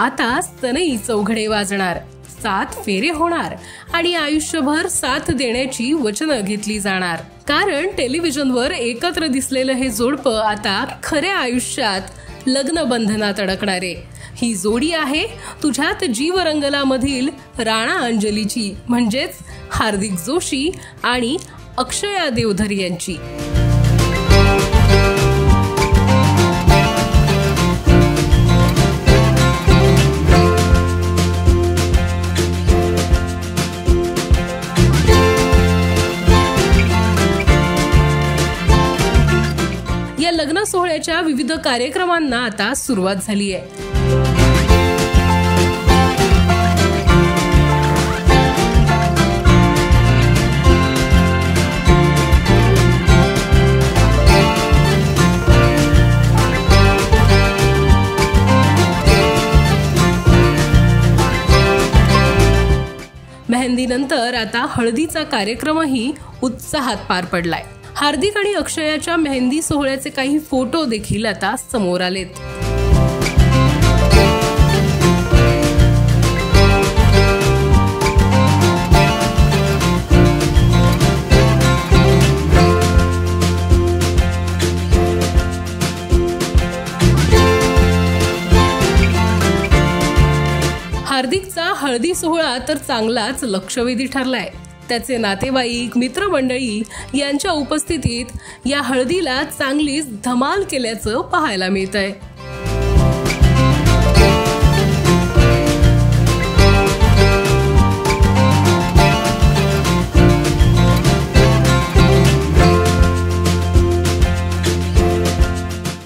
आता सनई चौघडे वाजणार. सात फेरे होणार आणि आयुष्यभर साथ देण्याची वचनं घेतली जाणार. कारण टेलिव्हिजनवर एकत्र दिसलेलं हे जोडपं आता खऱ्या आयुष्यात लग्न बंधनात अडकणारे. ही जोडी आहे तुझ्यात जीवरंगलामधील राणा अंजलीची म्हणजेच हार्दिक जोशी आणि अक्षया देवधर यांची. लग्न सोहळ्याच्या विविध कार्यक्रमांना आता सुरुवात झाली आहे. मेहंदीनंतर आता हळदीचा कार्यक्रमही उत्साहात पार पडलाय. हार्दिक आणि अक्षयाच्या मेहंदी सोहळ्याचे काही फोटो देखील आता समोर आलेत. हार्दिकचा हळदी सोहळा तर चांगलाच लक्षवेधी ठरलाय. त्याचे नातेवाईक मित्रमंडळी यांच्या उपस्थितीत या हळदीला चांगलीच धमाल केल्याचं पाहायला मिळत आहे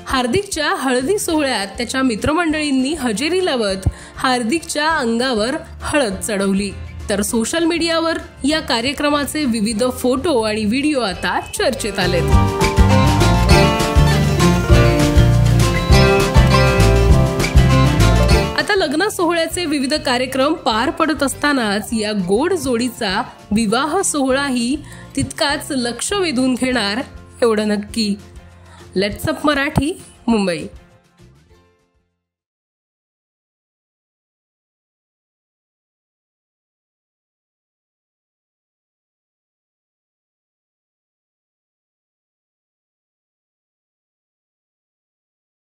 हार्दिकच्या हळदी सोहळ्यात त्याच्या मित्रमंडळींनी हजेरी लावत हार्दिकच्या अंगावर हळद चढवली. तर सोशल मीडियावर या कार्यक्रमाचे विविध फोटो आणि व्हिडिओ आता चर्चेत आलेत. आता लग्न सोहळ्याचे विविध कार्यक्रम पार पडत असतानाच या गोड जोडीचा विवाह सोहळाही तितकाच लक्ष वेधून घेणार एवढं नक्की. लेट्सअप मराठी मुंबई.